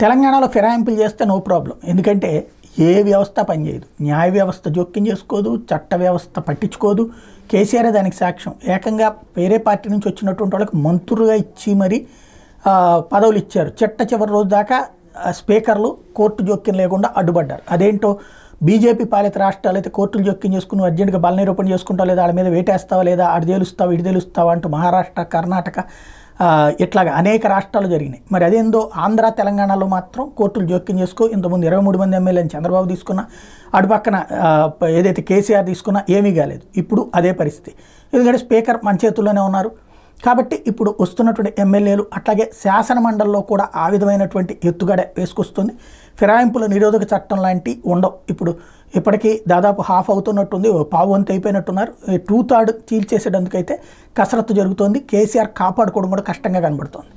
తెలంగాణలో ఫిరాయింపులు చేస్తే no problem. ఎందుకంటే ఏ వ్యవస్థ పనిచేయదు. న్యాయ వ్యవస్థ జోక్యం చేసుకోదు చట్ట వ్యవస్థ పట్టించుకోదు. కేసీఆర్ దానికి సాక్ష్యం. ఏకంగా వేరే పార్టీ నుంచి వచ్చినటువంటి వాళ్ళకి మంత్రులుగా ఇచ్చి మరి పదవులు ఇచ్చారు. చిట్ట చివరి రోజు దాకా స్పీకర్లు కోర్టు జోక్యం లేకుండా అడ్డుపడ్డారు. అదేంటో బీజేపీ పాలిత రాష్ట్రాలు అయితే కోర్టులు జోక్యం చేసుకుని అర్జెంటుగా బల నిరూపణ చేసుకుంటావు లేదా వాళ్ళ మీద వేటేస్తావా లేదా అటు తేలుస్తావా ఇటు తేలుస్తావా అంటూ మహారాష్ట్ర కర్ణాటక ఇట్లాగా అనేక రాష్ట్రాలు జరిగినాయి. మరి అదేందో ఆంధ్ర తెలంగాణలో మాత్రం కోర్టులు జోక్యం చేసుకో ఇంతకుముందు ఇరవై మూడు మంది ఎమ్మెల్యేని చంద్రబాబు తీసుకున్న అటు పక్కన ఏదైతే కేసీఆర్ తీసుకున్నా ఏమీ కాలేదు. ఇప్పుడు అదే పరిస్థితి. ఎందుకంటే స్పీకర్ మన చేతుల్లోనే ఉన్నారు. కాబట్టి ఇప్పుడు వస్తున్నటువంటి ఎమ్మెల్యేలు అట్లాగే శాసనమండలిలో కూడా ఆ విధమైనటువంటి ఎత్తుగడ వేసుకొస్తుంది. ఫిరాయింపుల నిరోధక చట్టం లాంటి ఉండవు. ఇప్పుడు ఇప్పటికీ దాదాపు హాఫ్ అవుతున్నట్టుంది పావు వంతు అయిపోయినట్టున్నారు. టూ థర్డ్ చీల్చేసేటందుకైతే కసరత్తు జరుగుతోంది. కేసీఆర్ కాపాడుకోవడం కూడా కష్టంగా కనబడుతోంది.